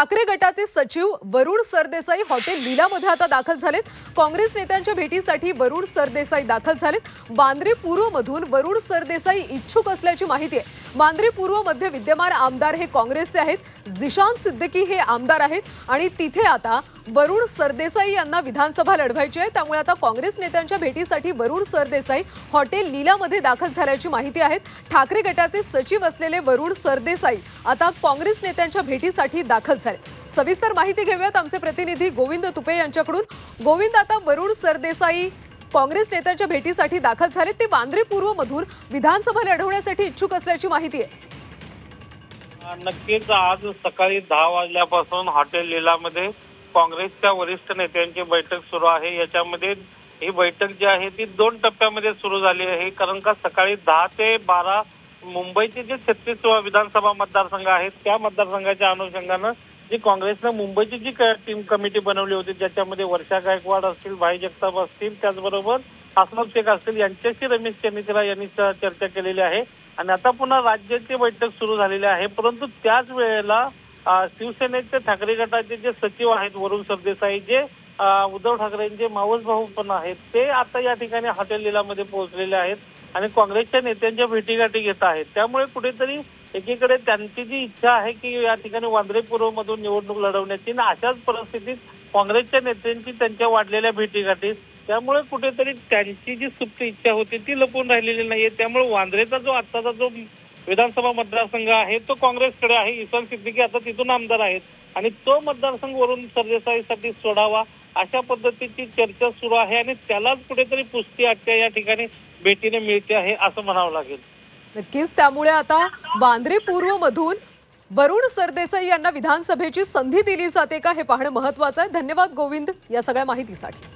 ठाकरे गटाचे सचिव वरुण सरदेसाई हॉटेल लीलामध्ये आता दाखल झालेत. काँग्रेस नेत्यांच्या भेटीसाठी वरुण सरदेसाई दाखल झालेत. वांद्रे पूर्वमधून वरुण सरदेसाई इच्छुक असल्याची माहिती आहे. वांद्रे पूर्वमध्ये विद्यमान आमदार हे काँग्रेसचे आहेत. जिशांत सिद्दीकी हे आमदार आहेत. आणि तिथे आता वरुण सरदेसाई यांना विधानसभा लढवायची आहे. त्यामुळे आता काँग्रेस नेत्यांच्या भेटीसाठी वरुण सरदेसाई हॉटेल लीलामध्ये दाखल झाल्याची माहिती आहे ठाकरे गटाचे सचिव असलेले वरुण सरदेसाई आता काँग्रेस नेत्यांच्या भेटीसाठी दाखल झाले. सविस्तर माहिती घेऊयात आमचे प्रतिनिधी गोविंद तुपे यांच्याकडून. गोविंद आता वरुण सरदेसाई काँग्रेस नेत्यांच्या भेटीसाठी दाखल झाले. ते वांद्रे पूर्वमधून विधानसभा लढवण्यासाठी इच्छुक असल्याची माहिती आहे. नक्कीच. आज सकाळी दहा वाजल्यापासून हॉटेल लीलामध्ये काँग्रेसच्या वरिष्ठ नेत्यांची बैठक सुरू आहे. याच्यामध्ये ही बैठक जी आहे ती दोन टप्प्यामध्ये सुरू झाली आहे. कारण का सकाळी दहा ते बारा मुंबईचे जे छत्तीस विधानसभा मतदारसंघ आहेत त्या मतदारसंघाच्या अनुषंगानं जी काँग्रेसनं मुंबईची जी टीम कमिटी बनवली होती ज्याच्यामध्ये वर्षा गायकवाड असतील भाई जगताप असतील त्याचबरोबर असलम शेख असतील यांच्याशी रमेश चन्निथिरा यांनी चर्चा केलेली आहे. आणि आता पुन्हा राज्याची बैठक सुरू झालेली आहे. परंतु त्याच वेळेला शिवसेनेचे ठाकरे गटाचे जे सचिव आहेत वरुण सरदेसाई जे उद्धव ठाकरेंचे मावस भाऊ पण आहेत ते आता या ठिकाणी हॉटेल लीलामध्ये पोहोचलेले आहेत आणि काँग्रेसच्या नेत्यांच्या भेटीगाठी घेत आहेत. त्यामुळे कुठेतरी एकीकडे त्यांची जी इच्छा आहे की या ठिकाणी वांद्रे पूर्वमधून निवडणूक लढवण्याची आणि अशाच परिस्थितीत काँग्रेसच्या नेत्यांची त्यांच्या वाढलेल्या भेटीगाठी त्यामुळे कुठेतरी त्यांची जी सुप्त इच्छा होती ती लपून राहिलेली नाहीये. त्यामुळे वांद्रेचा जो आत्ताचा जो विधानसभा मतदारसंघ आहे तो काँग्रेसकडे आहे इसन सिद्दीकी आता तिथून आमदार आहेत. आणि तो मतदारसंघ वरून सरदेसाईसाठी सोडावा अशा पद्धतीची चर्चा सुरू आहे आणि त्यालाच कुठेतरी पुष्टी आजच्या या ठिकाणी भेटीने मिळते आहे असं म्हणावं लागेल. नक्कीच त्यामुळे आता वांद्रे पूर्वमधून वरुण सरदेसाई यांना विधानसभेची संधी दिली जाते का हे पाहणं महत्वाचं आहे. धन्यवाद गोविंद या सगळ्या माहितीसाठी.